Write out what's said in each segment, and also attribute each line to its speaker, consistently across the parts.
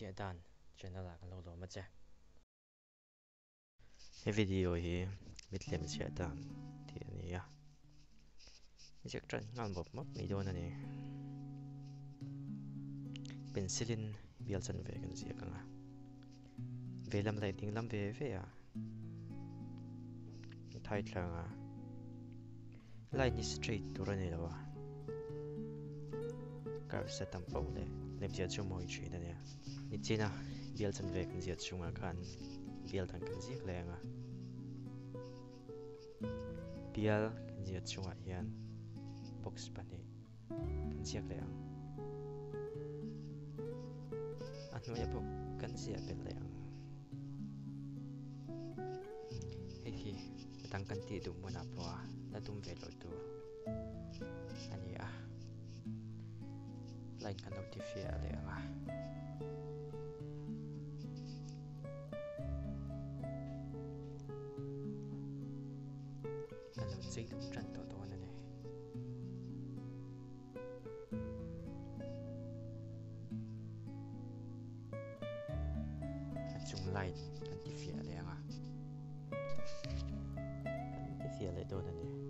Speaker 1: sẽ đàn cho nó là lâu lâu mà chứ cái video hi biết làm sẽ đàn thì này à mình chắc chắn ngon một mất mấy đôi này penicillin biel chân về cái gì cả ngà về làm lại tiếng làm về về à thay trang à lại đi straight tụi này đâu à cả sẽ tầm bầu đấy chia chu moi chi na ne ni china bial chan ve kan zia chunga khan bial tan kan zik lenga bial kan zia chunga hian box pani kan ziak leng a hnuai pawh kan zia bel leng hei hi tang kan ti dum mana pawh na dum ve lo tu ani a lain kan lo ti fia lenga kan lo chei dum tran to to na ne a chung light kan ti fia lenga kan ti fia le to na ne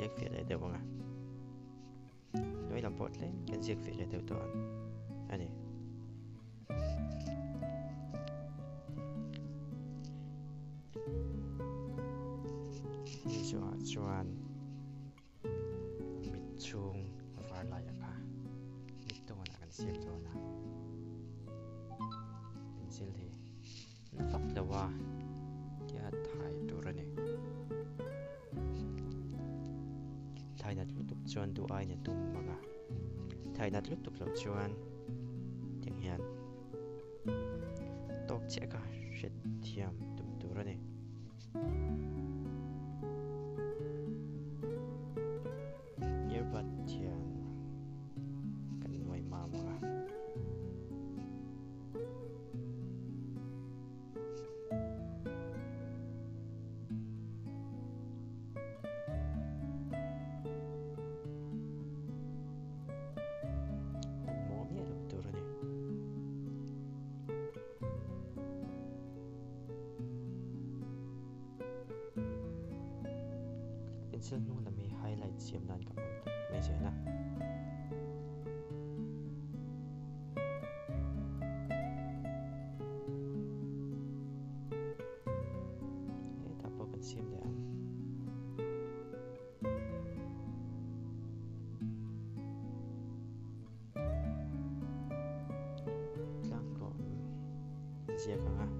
Speaker 1: kan lo ziak fi le deuh anga noi lam pot le kan ziak fi le deuh to an ani chu a chuan mit chung a var lai a kha mit tawng an kan siam zawna pencil hi na fak lawa thai nat lutuk chuan du ai ne tum manga thai nat lutuk lo chuan chẳng hian. Tốt che cả hret thiam pencil luôn là mi highlight siam dan ka mai se na e ta po kan siam tlang ko zia ka nga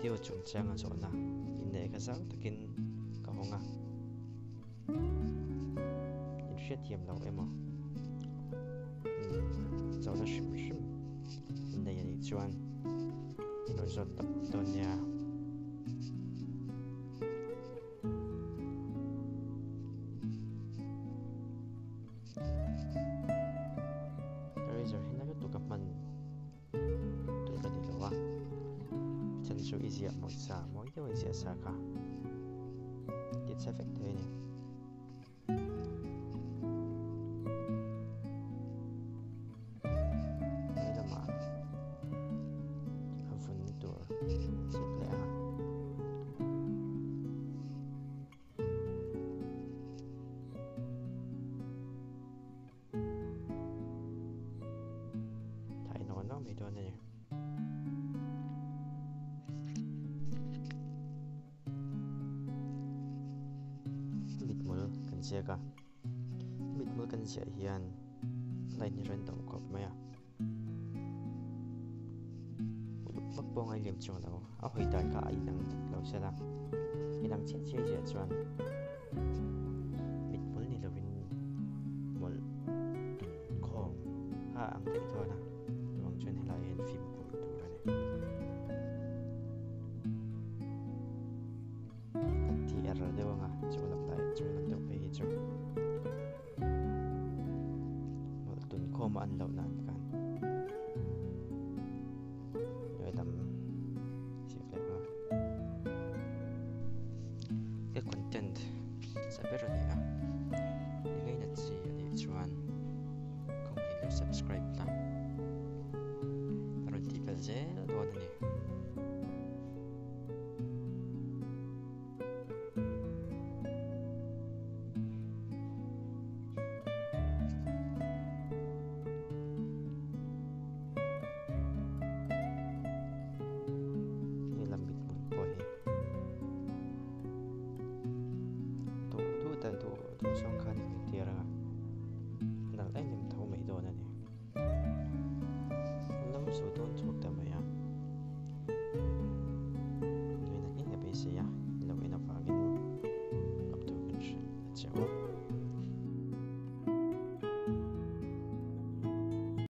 Speaker 1: video chung chang a zawna in nei ka zau takin ka honga in hriat hiam lo emaw zawna hrim hrim in nei ani chuan in oi tập tuần nha. Su chu mo sa mo yo easy sa ka it's effect ni May lama ka fun tur simple a thai nó nó mấy đôi này kan sia mít mul kan sia hian lai ni ren dom kop maya bak bong ai lem chung lo a hoi dan ka ai nang lo se la inang chen che je chuan mít mul ni lovin mul khom ha ang te tho sa episode をちょっ